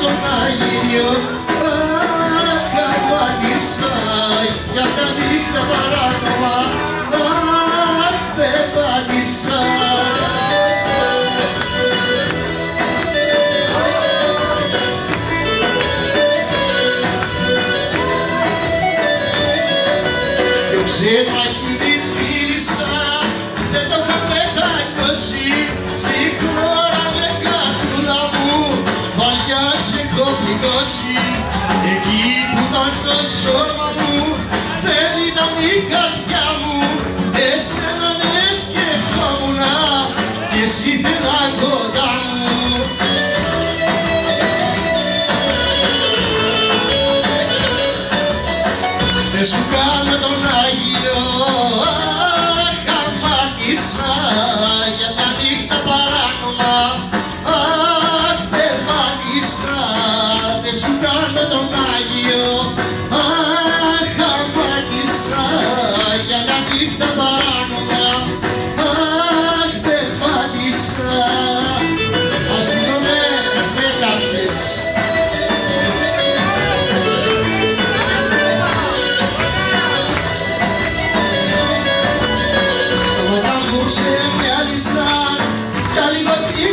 τον Άγιο Ρακαβάνησα για τα νύχτα παράνομα απεβάνησα Ξέρω πληγώσει Εκεί που ήταν το σώμα μου, δεν ήταν η καρδιά μου. Εσένα με σκεφτόμουνα και εσύ ήθελα κοντά μου Δεν σου κάνω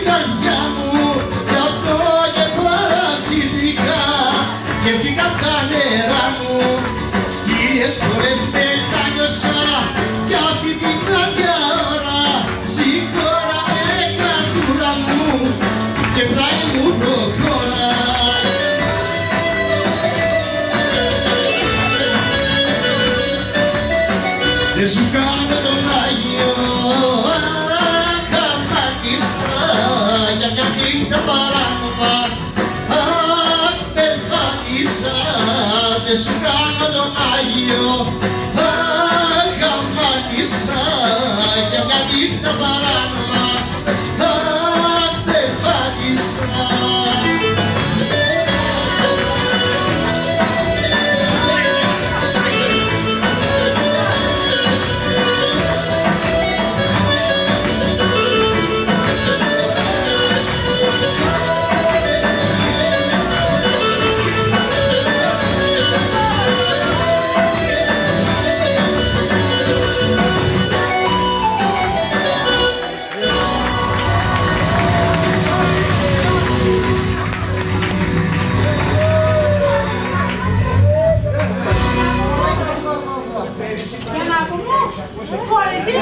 καρδιά μου Γι' αυτό και παρασύρθηκα και βγήκα απ' τα νερά μου. Χίλιες φορές μετάνιωσα για αυτή την άδεια ώρα Συγχώρα με καρδούλα μου και πλάι μου προχώρα. Δεν σου κάνω παράνομα Αχ, περπάτησα Δεν σου κάνω τον Άγιο